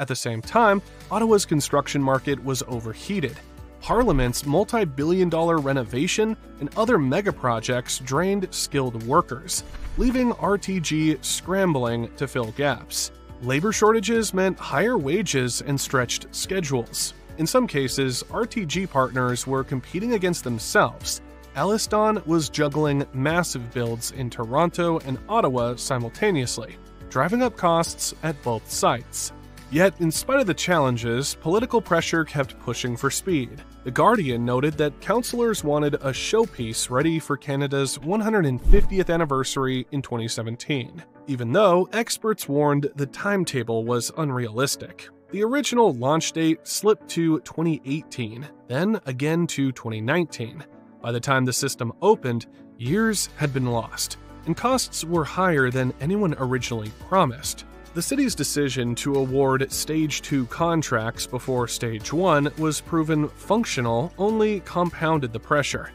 At the same time, Ottawa's construction market was overheated. Parliament's multi billion dollar renovation and other mega projects drained skilled workers, leaving RTG scrambling to fill gaps. Labor shortages meant higher wages and stretched schedules. In some cases, RTG partners were competing against themselves. EllisDon was juggling massive builds in Toronto and Ottawa simultaneously, driving up costs at both sites. Yet, in spite of the challenges, political pressure kept pushing for speed. The Guardian noted that councillors wanted a showpiece ready for Canada's 150th anniversary in 2017, even though experts warned the timetable was unrealistic. The original launch date slipped to 2018, then again to 2019. By the time the system opened, years had been lost, and costs were higher than anyone originally promised. The city's decision to award Stage 2 contracts before Stage 1 was proven functional only compounded the pressure.